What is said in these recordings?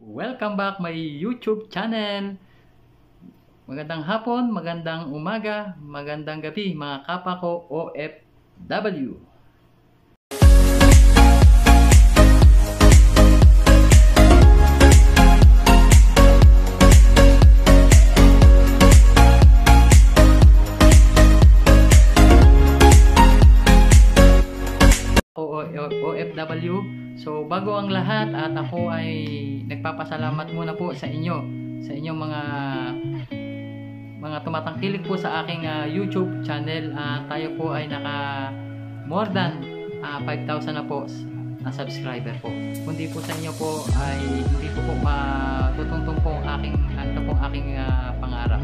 Welcome back my YouTube channel. Magandang hapon, magandang umaga, magandang gabi mga kapa ko OFW. OFW. So bago ang lahat at ako ay nagpapasalamat muna po sa inyo sa inyong mga mga tumatangkilik po sa aking ah, YouTube channel. Ah, tayo po ay naka more than ah, 5,000 na po na subscriber po. Kundi po sa inyo po ay hindi po po matutungtong po ang aking ito po aking ah, pangarap.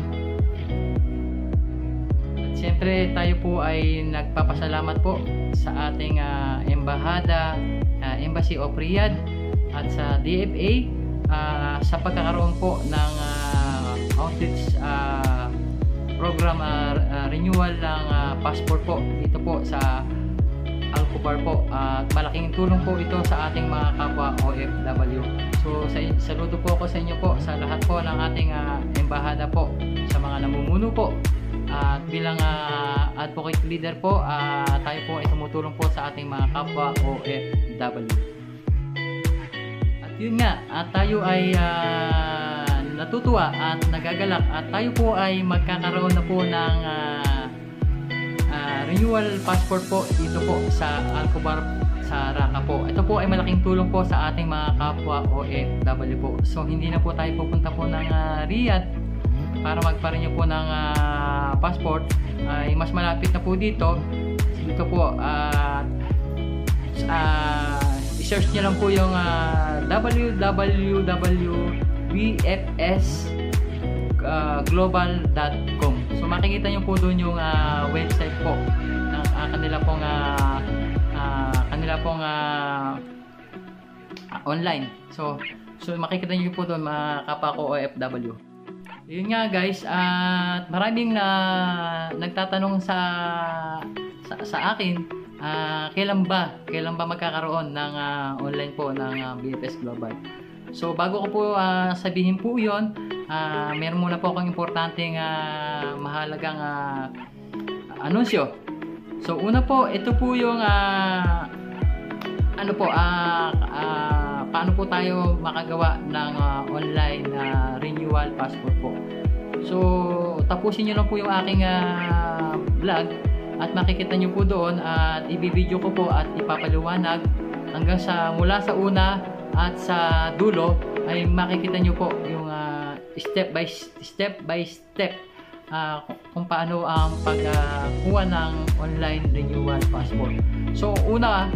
At siyempre tayo po ay nagpapasalamat po sa ating ah, embahada, ah, Embassy of Riyadh at sa DFA ah, sa pagkakaroon po ng ah, outreach ah, program ah, ah, renewal ng ah, passport po dito po sa Alcobar po at malaking tulong po ito sa ating mga kapwa OFW. So sa saludo po ako sa inyo po sa lahat po ng ating ah, embahada po sa mga namumuno po at bilang ah, advocate leader po, ah, tayo po ay tumutulong po sa ating mga kapwa OFW. Yun nga, at tayo ay ah, natutuwa at nagagalak at tayo po ay magkakaroon na po ng ah, ah, renewal passport po dito po sa Alcobar sa Raqqa po. Ito po ay malaking tulong po sa ating mga kapwa OFW po. So hindi na po tayo pupunta po ng ah, Riyadh para magpa-renew po ng ah, passport ay mas malapit na po dito. Dito po at ah, i-search niyo lang po yung ah, www.bfsglobal.com So makikita niyo po doon yung ah, website po ng ah, kanila pong ah, ah, kanila pong ah, ah, online. So so makikita niyo po doon mga kapwa ko OFW. Yun nga guys, at maraming na nagtatanong sa sa, sa akin, ah, kailan ba, kailan ba magkakaroon ng ah, online po ng ah, BFS Global. So bago ko po ah, sabihin po 'yon, ah, meron muna po akong importanteng ah, mahalagang ah, anunsyo. So una po, ito po yung ah, ano po, ah, ah, paano po tayo makagawa ng ah, online na renewal passport po. So, tapusin nyo lang po yung aking ah, vlog at makikita nyo po doon at ibibideo ko po at ipapaliwanag hanggang sa mula sa una at sa dulo ay makikita nyo po yung ah, step by step by step ah, kung- paano ang pagkuha ng online renewal passport. So, una,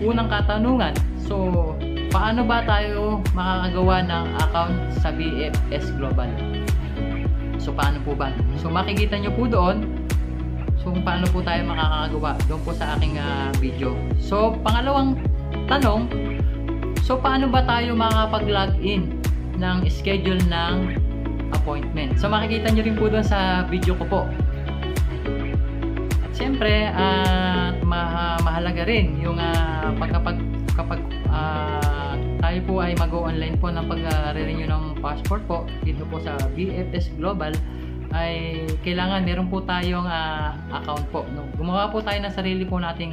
unang katanungan. So, paano ba tayo makakagawa ng account sa BFS Global? So, paano po ba? So, makikita nyo po doon so kung paano po tayo makakagawa doon po sa aking ah, video. So, pangalawang tanong, so paano ba tayo makakapag-login ng schedule ng appointment? So, makikita nyo rin po doon sa video ko po. At siyempre, at ma- mahalaga rin yung ah, pagkapag kapag ah, tayo po ay mag-online po ng pag-renew ng passport po dito po sa BFS Global ay kailangan meron po tayong ah, account po. No? Gumawa po tayo ng sarili po nating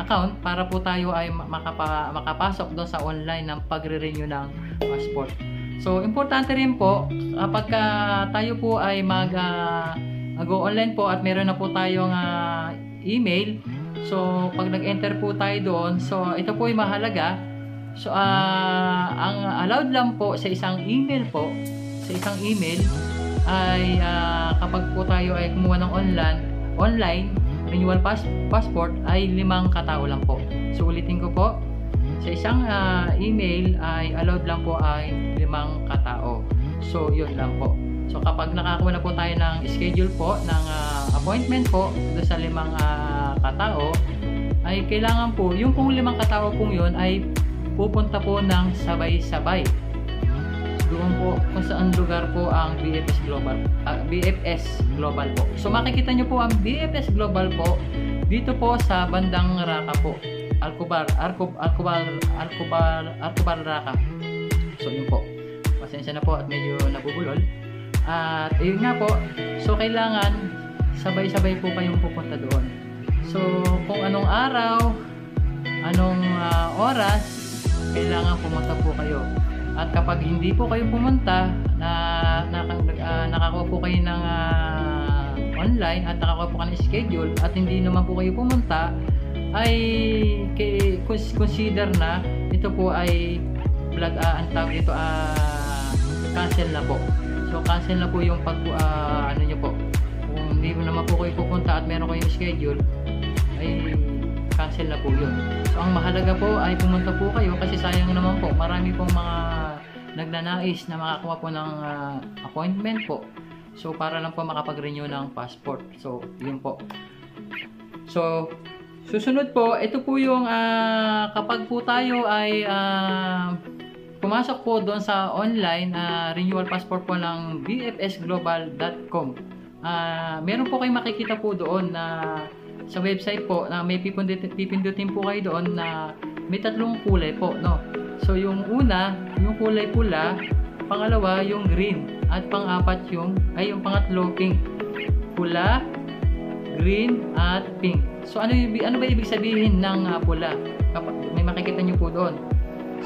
account para po tayo ay ma- makapa, makapasok doon sa online ng pagre-renew ng passport. So, importante rin po kapag ah, tayo po ay mag ah, mag-go online po at meron na po tayong ah, email. So, pag nag-enter po tayo doon, so ito po ay mahalaga. So, ah, ang allowed lang po sa isang email po, sa isang email ay ah, kapag po tayo ay kumuha ng online, online renewal pass, passport ay limang katao lang po. So, ulitin ko po, sa isang ah, email ay allowed lang po ay limang katao. So, yun lang po. So, kapag nakakuha na po tayo ng schedule po, ng ah, appointment po do sa limang ah, katao, ay kailangan po, yung pong limang katao pong yun ay pupunta po ng sabay-sabay. Doon po kung saan lugar po ang BFS Global ah, BFS Global po. So makikita nyo po ang BFS Global po dito po sa bandang Raqqa po. Alcobar, Arcob, Alcobar, Alcobar, Alcobar Raqqa. So yun po. Pasensya na po at medyo nabubulol. At ayun nga po, so kailangan sabay-sabay po kayong pupunta doon. So kung anong araw, anong ah, oras, kailangan pumunta po kayo. At kapag hindi po kayo pumunta, na, na, ah, nakakuha po kayo ng ah, online at nakakuha po kayo ng schedule at hindi naman po kayo pumunta, ay consider na ito po ay flag uh, ang tawag dito ah cancel na po. So cancel na po yung pag ah, ano niyo po. Kung hindi mo naman po kayo pupunta at meron kayong schedule ay cancel na po yun. So ang mahalaga po ay pumunta po kayo kasi sayang naman po marami pong mga nagnanais na makakuha po ng ah, appointment po. So para lang po makapag-renew ng passport. So yun po. So Susunod po, ito po yung ah, kapag po tayo ay ah, pumasok po doon sa online ah, renewal passport po ng bfsglobal.com. Ah, meron po kayong makikita po doon na sa website po na may pipindutin, pipindutin po kayo doon na may tatlong kulay po, no. So yung una, yung kulay pula, pangalawa yung green at pang-apat yung ay yung pangatlo pink. Pula, green at pink. So ano ano ba ibig sabihin ng ah, pula? May makikita niyo po doon.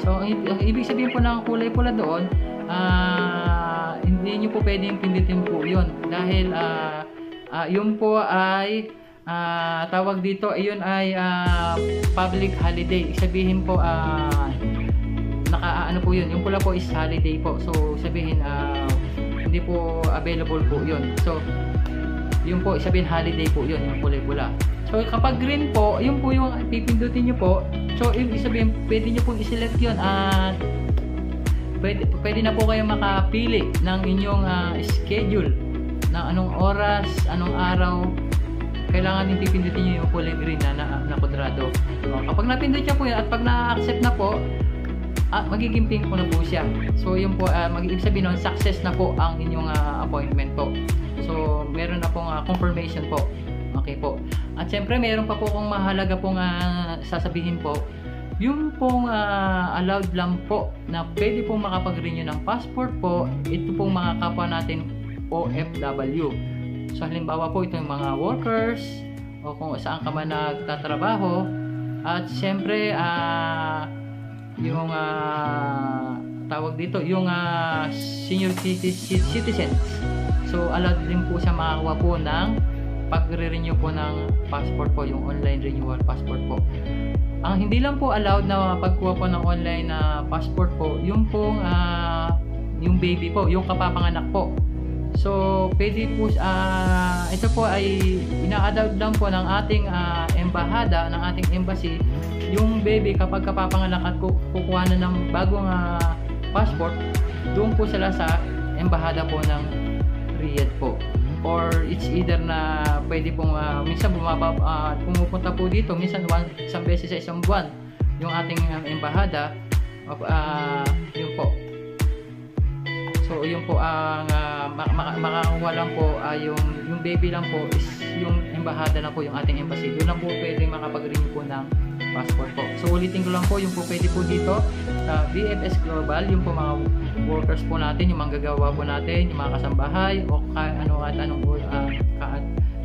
So ang, ang ibig sabihin po ng kulay pula doon, ah hindi niyo po pwedeng pindutin po 'yon dahil ah ah, yun po ay ah, tawag dito, ayun ay ah, public holiday. Sabihin po ah naka ano po 'yun, yung pula po is holiday po. So sabihin ah hindi po available po 'yun. So yung po, sabihin holiday po yun, yung kulay pula. So, kapag green po, yun po yung pipindutin nyo po. So, ibig sabihin, pwede nyo pong iselect yun at pwede, pwede na po kayo makapili ng inyong ah, schedule na anong oras, anong araw kailangan din pipindutin nyo yung kulay green na, na, na kwadrado. O, kapag napindot nyo po yan at pag na-accept na po, ah, magiging pink po na po siya. So, yun po, uh, magiging sabihin nun, success na po ang inyong ah, appointment po. So, meron na pong ah, confirmation po. Okay po. At syempre, meron pa po kong mahalaga pong ah, sasabihin po. Yung pong ah, allowed lang po na pwede pong makapag-renew ng passport po, ito pong mga kapwa natin OFW. So, halimbawa po, ito yung mga workers o kung saan ka man nagtatrabaho. At syempre, ah, yung ah, tawag dito, yung ah, senior citi- citizens. So, allowed din po siya makakuha po ng pagre-renew po ng passport po, yung online renewal passport po. Ang hindi lang po allowed na pagkuha po ng online na passport po, yung pong ah, yung baby po, yung kapapanganak po. So, pwede po, ah, ito po ay ina-allowed lang po ng ating ah, embahada, ng ating embassy, yung baby kapag kapapanganak at ku- kukuha na ng bagong ah, passport, doon po sila sa embahada po ng Riyadh po. Or it's either na pwede pong ah, minsan bumaba, ah, pumupunta po dito, minsan one, isang beses sa isang buwan yung ating ah, embahada, ah, po. So, yun po ang ah, mak- mak- makakakuha lang po ah, yung, yung baby lang po is yung embahada lang po yung ating embassy. Doon lang po pwede makapag-renew po ng passport po. So, ulitin ko lang po yung po pwede po dito sa BFS Global, yung po mga workers po natin, yung manggagawa po natin, yung mga kasambahay o ka, ano at anong uh, ka,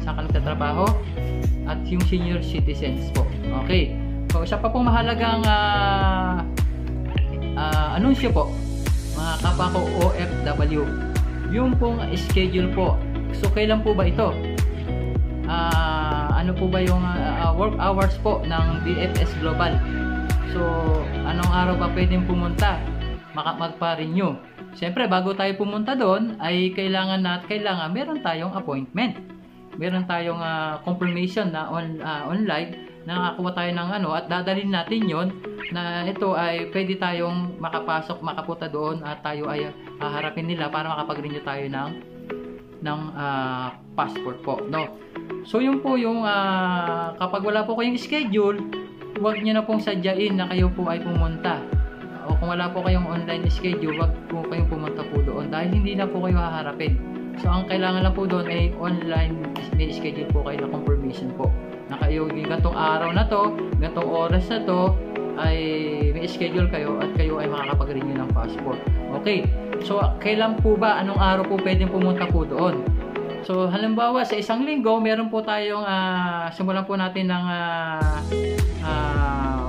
saan ka nagtatrabaho at yung senior citizens po. Okay. So, isa pa pong mahalagang ah, ah, anunsyo po mga kapwa ko OFW. Yung pong schedule po. So, kailan po ba ito? Ah, ano po ba yung ah, work hours po ng BFS Global? So, anong araw ba pwedeng pumunta? Magpa-renew. Siyempre, bago tayo pumunta doon, ay kailangan na kailangan meron tayong appointment. Meron tayong ah, confirmation na on, ah, online na nakakuha tayo ng ano at dadalhin natin yon na ito ay pwede tayong makapasok, makapunta doon at tayo ay haharapin nila para makapag-renew tayo ng ng ah, passport po, no? So yun po yung ah, kapag wala po kayong schedule, huwag niyo na pong sadyain na kayo po ay pumunta. O kung wala po kayong online schedule, huwag po kayong pumunta po doon dahil hindi na po kayo haharapin. So ang kailangan lang po doon ay online may schedule po kayo na confirmation po na kayo gantong araw na to, gantong oras na to, ay may schedule kayo at kayo ay makakapag-renew ng passport. Okay. So, kailan po ba, anong araw po pwedeng pumunta po doon? So, halimbawa, sa isang linggo, meron po tayong, uh, simulan po natin ng uh, uh,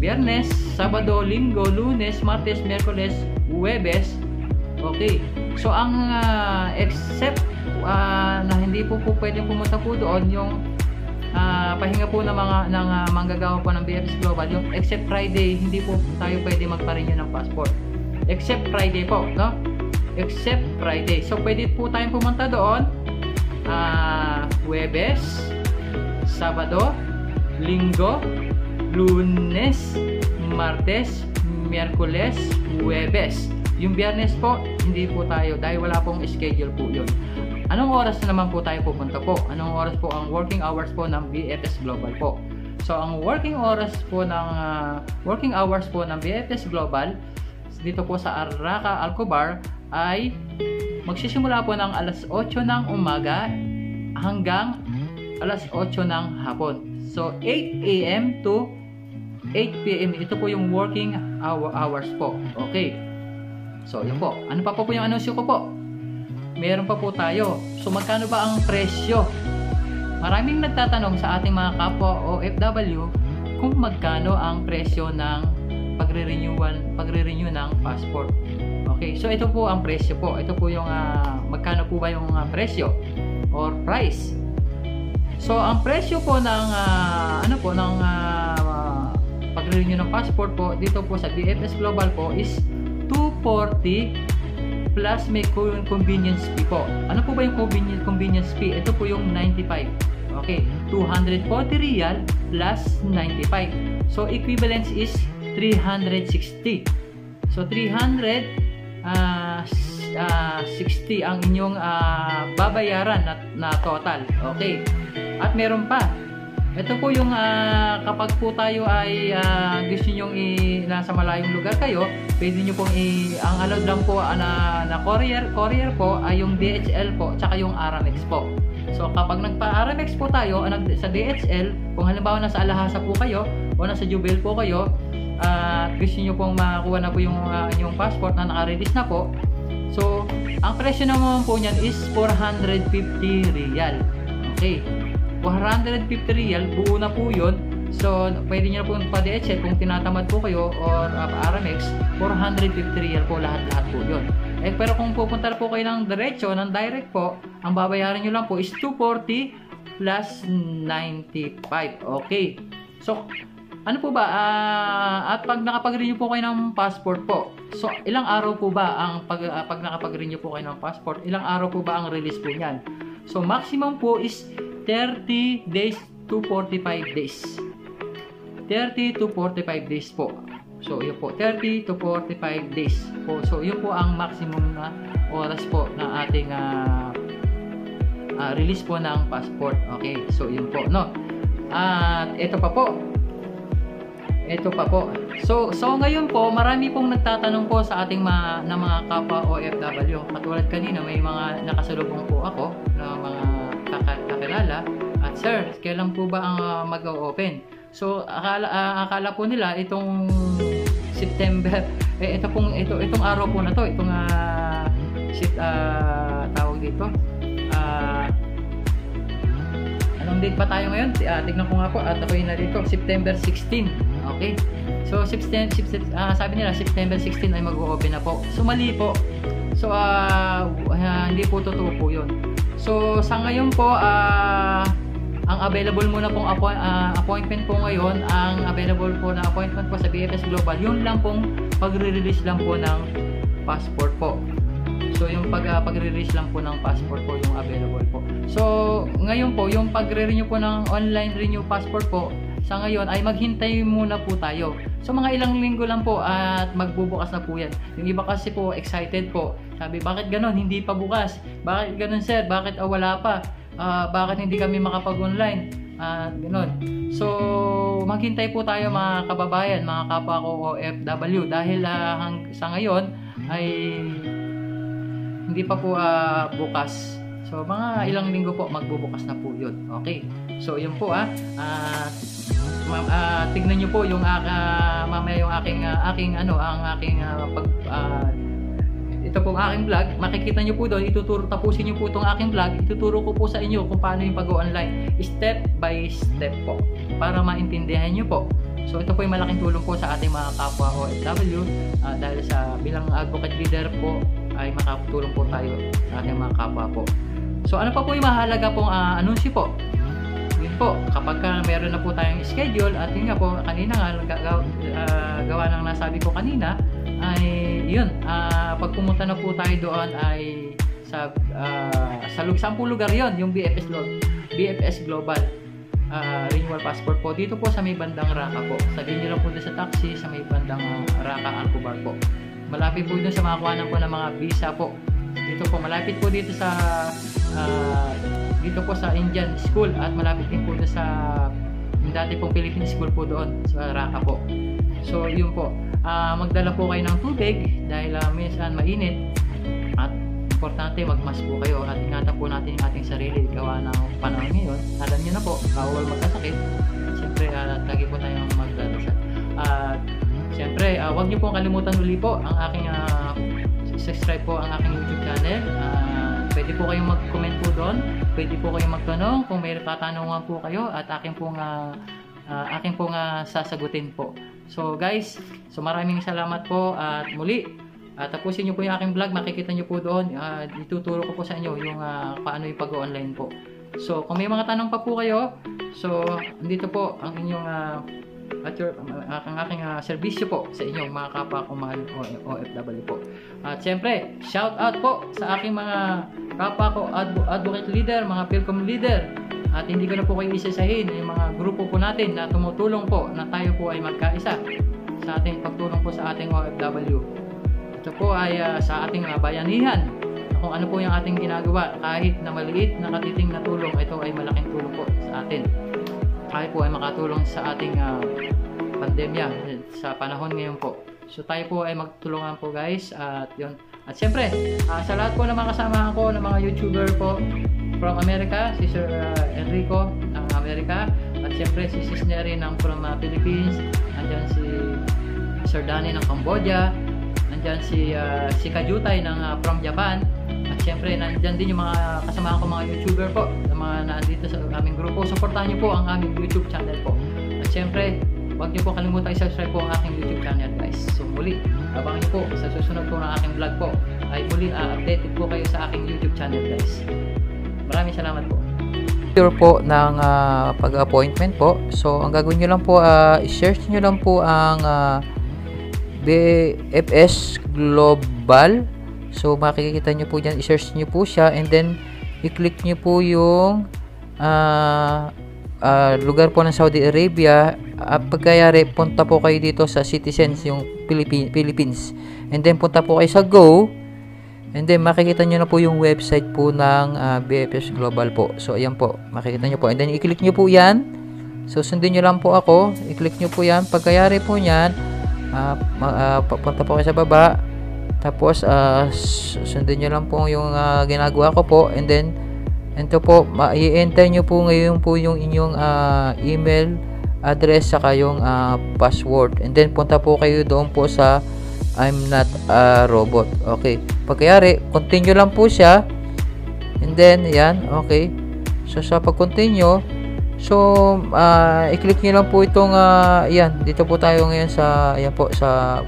Biyernes, Sabado, Linggo, Lunes, Martes, Miyerkules, Huwebes. Okay. So, ang uh, except uh, na hindi po po pwedeng pumunta po doon, yung uh, pahinga po ng mga ng uh, manggagawa po ng BFS Global, yung except Friday, hindi po tayo pwede magpa-renew ng passport. Except Friday po, no? Except Friday. So, pwede po tayong pumunta doon uh, Huwebes, Sabado, Linggo, Lunes, Martes, Miyerkules, Huwebes. Yung biyernes po, hindi po tayo dahil wala pong schedule po yun. Anong oras na naman po tayo pupunta po? Anong oras po ang working hours po ng BFS Global po? So, ang working hours po ng uh, working hours po ng BFS Global dito po sa Arraca Alcobar ay magsisimula po ng alas 8 ng umaga hanggang alas 8 ng hapon. So, 8 a.m. to 8 p.m. Ito po yung working hour hours po. Okay. So, yun po. Ano pa po po yung anunsyo ko po? Meron pa po tayo. So magkano ba ang presyo? Maraming nagtatanong sa ating mga kapwa OFW kung magkano ang presyo ng pagre-renewal, pagre-renew ng passport. Okay, so ito po ang presyo po. Ito po yung uh, magkano po ba yung uh, presyo or price. So ang presyo po ng uh, ano po ng uh, pagre-renew ng passport po dito po sa BFS Global po is 240 plus may convenience fee po. Ano po ba yung convenience, fee? Ito po yung 95. Okay, 240 real plus 95. So, equivalence is 360. So, 300 uh, uh, 60 ang inyong uh, babayaran na, na total. Okay. At meron pa, ito po yung uh, kapag po tayo ay uh, gusto nyo i, nasa malayong lugar kayo, pwede nyo pong i, ang allowed lang po uh, na, na courier, courier po ay yung DHL po, tsaka yung Aramex po. So kapag nagpa-Aramex po tayo uh, sa DHL, kung halimbawa nasa Alahasa po kayo o nasa Jubel po kayo, at uh, gusto nyo pong makakuha na po yung uh, passport na naka-release na po, so ang presyo naman po niyan is 450 real. Okay. 450 real, buo na po yun. So, pwede nyo na po pa-DHL kung tinatamad po kayo or uh, Aramex, 450 real po lahat-lahat po yun. Eh, pero kung pupunta po kayo ng diretso, ng direct po, ang babayaran nyo lang po is 240 plus 95. Okay. So, ano po ba? Uh, at pag nakapag-renew po kayo ng passport po, so ilang araw po ba ang pag, uh, pag nakapag-renew po kayo ng passport, ilang araw po ba ang release po niyan? So, maximum po is 30 days to 45 days. 30 to 45 days po. So, yun po. 30 to 45 days po. So, yun po ang maximum na oras po na ating uh, uh, release po ng passport. Okay. So, yun po. No? At ito pa po. Ito pa po. So, so ngayon po, marami pong nagtatanong po sa ating mga, na mga kapwa OFW. Katulad kanina, may mga nakasalubong po ako na mga kakilala at sir, kailan po ba ang uh, mag-open? So akala uh, akala po nila itong September eh ito pong ito itong araw po na to, itong uh, sit uh, tawag dito. Uh, anong date pa tayo ngayon? Uh, tignan ko nga po at ako yung narito, September 16. Okay? So, 16, 16 uh, sabi nila September 16 ay mag-open na po. So, mali po. So, uh, uh, hindi po totoo po yun. So, sa ngayon po, uh, ang available muna pong appo- uh, appointment po ngayon, ang available po na appointment po sa BFS Global, yun lang pong pagre-release lang po ng passport po. So, yung pag, uh, pagre-release lang po ng passport po yung available po. So, ngayon po, yung pagre-renew po ng online renew passport po, sa ngayon ay maghintay muna po tayo. So mga ilang linggo lang po at magbubukas na po yan. Yung iba kasi po excited po. Sabi, bakit ganon? Hindi pa bukas. Bakit ganon sir? Bakit oh, wala pa? Uh, bakit hindi kami makapag-online? At uh, ganon. So, maghintay po tayo mga kababayan, mga kapwa ko OFW dahil uh, sa ngayon ay hindi pa po uh, bukas. So, mga ilang linggo po magbubukas na po yun. Okay. So, yun po ah. Ah, ma- ah, tignan niyo po yung uh, mamaya yung aking ah, aking ano, ang aking ah, pag ah, ito po ang aking vlog, makikita nyo po doon, ituturo, tapusin nyo po itong aking vlog, ituturo ko po sa inyo kung paano yung pag-online, step by step po, para maintindihan nyo po. So ito po yung malaking tulong po sa ating mga kapwa OFW ah, dahil sa bilang advocate leader po ay makatulong po tayo sa ating mga kapwa po. So ano pa po yung mahalaga pong uh, anunsyo po? Po, kapag ka meron na po tayong schedule at yun nga po, kanina nga gawa, uh, gawa ng nasabi ko kanina, ay yun, uh, pag pumunta na po tayo doon ay sa uh, sa 10 lugar yon yung BFS log BFS Global uh, renewal passport po. Dito po sa may bandang Raka po. Sabihin niyo lang po sa taxi sa may bandang Raka Alcobar po. Malapit po dun sa makakuha po ng mga visa po. Dito po malapit po dito sa uh, dito po sa Indian School at malapit din po sa yung dati pong Philippine School po doon sa Raka po. So yun po. Uh, magdala po kayo ng tubig dahil uh, minsan mainit at importante magmas po kayo at ingatan po natin yung ating sarili gawa ng panahon ngayon. Alam niyo na po bawal magkasakit. Siyempre uh, lagi po tayong magdadasal. At uh, siyempre uh, huwag niyo po kalimutan uli po ang aking uh, subscribe po ang aking youtube channel. Uh, pwede po kayong mag-comment po doon pwede po kayong magtanong kung may katanungan po kayo at aking pong uh, uh, aking pong uh, sasagutin po So guys, so maraming salamat po at muli uh, tapusin niyo po yung aking vlog, makikita niyo po doon. Uh, ituturo ko po sa inyo yung uh, paano yung pag-online po. So kung may mga tanong pa po kayo, so dito po ang inyong uh, at your, uh, ang aking uh, serbisyo po sa inyong mga kapwa kong mahal OFW po. At siyempre, shout out po sa aking mga kapwa ko adv- advocate leader, mga PhilCom leader, at hindi ko na po kayo isasahin yung mga grupo po natin na tumutulong po na tayo po ay magkaisa sa ating pagtulong po sa ating OFW. Ito po ay uh, sa ating uh, bayanihan kung ano po yung ating ginagawa kahit na maliit na katiting na tulong ito ay malaking tulong po sa atin kahit po ay makatulong sa ating uh, pandemya sa panahon ngayon po. So tayo po ay magtulungan po guys. At yun. At syempre uh, sa lahat po ng mga kasama ko ng mga youtuber po from America, si Sir uh, Enrico ng Amerika, at siyempre si Sis Neri ng from uh, Philippines, andyan si Sir Danny ng Cambodia, andyan si uh, si Kajutay ng uh, from Japan, at siyempre nandyan din yung mga kasama ko mga YouTuber po, na mga nandito sa aming grupo. Suportahan niyo po ang aming YouTube channel po. At siyempre, huwag niyo po kalimutan i-subscribe po ang aking YouTube channel guys. So muli, abangan niyo po sa susunod po ng aking vlog po ay muli updated po kayo sa aking YouTube channel guys. Maraming salamat po. Sure po ng uh, pag-appointment po. So, ang gagawin nyo lang po, uh, i-search nyo lang po ang uh, BFS Global. So, makikita nyo po dyan, i-search nyo po siya and then, i-click nyo po yung uh, uh, lugar po ng Saudi Arabia. Uh, pagkayari, punta po kayo dito sa citizens, yung Philippines. And then, punta po kayo sa Go And then, makikita nyo na po yung website po ng uh, ah, BFS Global po. So, ayan po. Makikita nyo po. And then, i-click nyo po yan. So, sundin nyo lang po ako. I-click nyo po yan. Pagkayari po yan, uh, uh, punta po kayo sa baba. Tapos, uh, sundin nyo lang po yung uh, ginagawa ko po. And then, ito po, i-enter nyo po ngayon po yung inyong uh, email address saka yung uh, password. And then, punta po kayo doon po sa I'm not a robot. Okay. Pagkayari, continue lang po siya. And then, yan. Okay. So, sa pag-continue, so, uh, i-click nyo lang po itong, uh, yan. Dito po tayo ngayon sa, yan po, sa,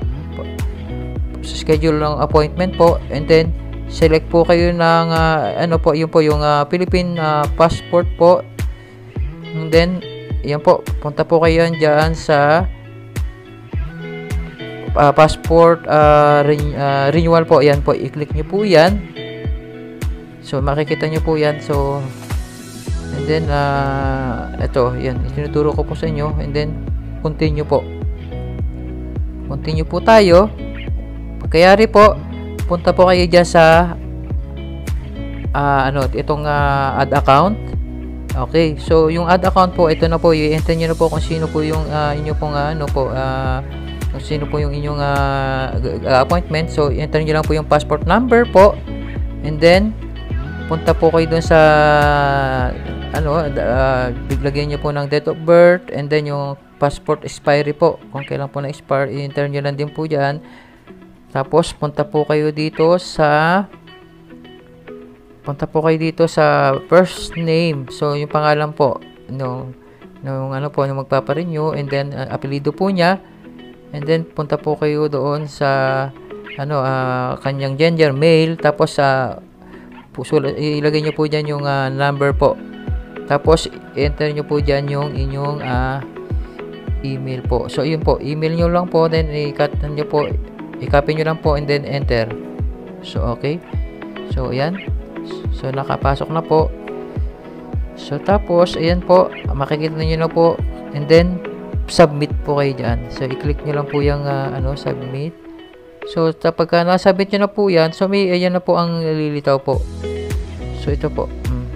sa schedule ng appointment po. And then, select po kayo ng, uh, ano po, yun po, yung uh, Philippine uh, passport po. And then, yan po, punta po kayo dyan sa uh, passport uh, re- uh, renewal po. Yan po i-click nyo po yan. So makikita nyo po yan. So and then uh, ito yan itinuturo ko po sa inyo. And then continue po. Continue po tayo. Pagkayari po punta po kayo dyan sa uh, ano itong uh, add account okay so yung add account po ito na po i-enter nyo na po kung sino po yung uh, inyo pong uh, ano po uh, kung sino po yung inyong uh, appointment. So, enter nyo lang po yung passport number po. And then, punta po kayo dun sa ano, uh, biglagyan nyo po ng date of birth and then yung passport expiry po. Kung kailan po na-expire, i-enter nyo lang din po dyan. Tapos, punta po kayo dito sa punta po kayo dito sa first name. So, yung pangalan po nung nung ano po, nung magpaparenew and then uh, apelido po niya. And then punta po kayo doon sa ano uh, kanyang gender male tapos sa uh, ilagay niyo po diyan yung uh, number po. Tapos enter niyo po diyan yung inyong uh, email po. So yun po, email niyo lang po then i-cut niyo po, i-copy niyo lang po and then enter. So okay. So ayan. So nakapasok na po. So tapos ayan po, makikita niyo na po and then submit po kayo diyan. So i-click niyo lang po yung uh, ano submit. So kapag ka nasubmit niyo na po 'yan, so may ayan na po ang lilitaw po. So ito po. Mm.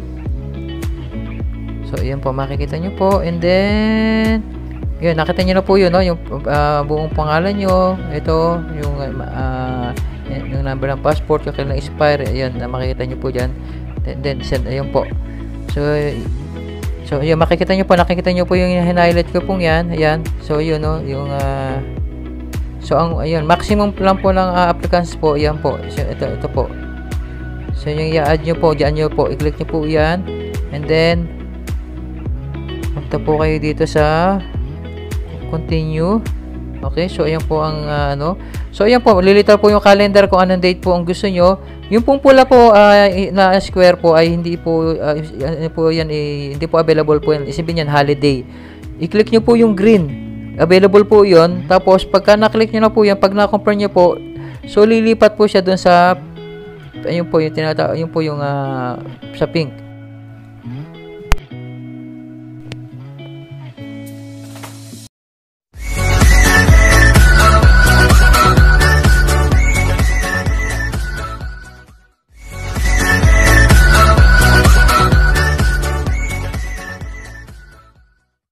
So ayan po makikita niyo po and then yun, nakita niyo na po yun, no? yung uh, buong pangalan niyo, ito, yung uh, yung number ng passport, yung kailang expire, ayan, na makikita niyo po diyan. Then, then send, ayun po. So, so yun, makikita nyo po, nakikita nyo po yung highlight ko pong yan. Ayan. So, yun, no, yung, uh, so, ang, ayun, maximum lang po ng uh, applicants po, yan po. So, ito, ito po. So, yung i-add nyo po, dyan nyo po, i-click nyo po yan. And then, punta po kayo dito sa continue. Okay, so ayan po ang uh, ano. So ayan po, lilitaw po yung calendar kung anong date po ang gusto nyo. Yung pong pula po uh, na square po ay hindi po uh, po yan eh, hindi po available po yan. Isipin yan holiday. I-click niyo po yung green. Available po 'yon. Tapos pagka na-click niyo na po yan, pag na-confirm niyo po, so lilipat po siya doon sa ayun po yung tinata, ayun po yung uh, sa pink.